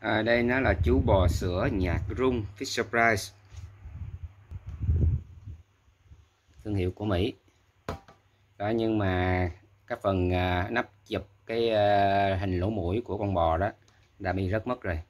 à, đây nó là chú bò sữa nhạc rung Fisher Price. Thương hiệu của Mỹ. Đó nhưng mà cái phần à, nắp chụp cái à, hình lỗ mũi của con bò đó đã bị rớt mất rồi.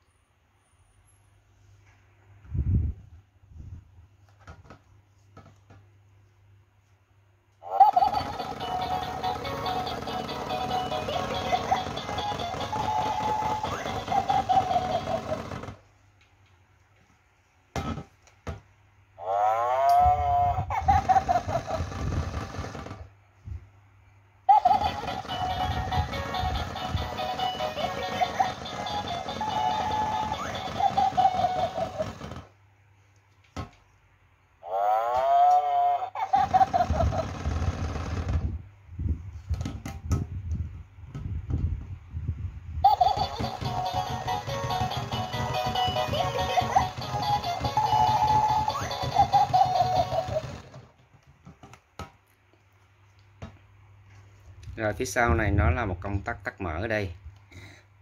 Rồi phía sau này nó là một công tắc tắt mở ở đây.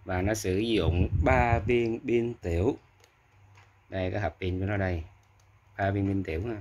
Và nó sử dụng 3 viên pin tiểu. Đây, cái hộp pin của nó đây. Ba viên pin tiểu ha.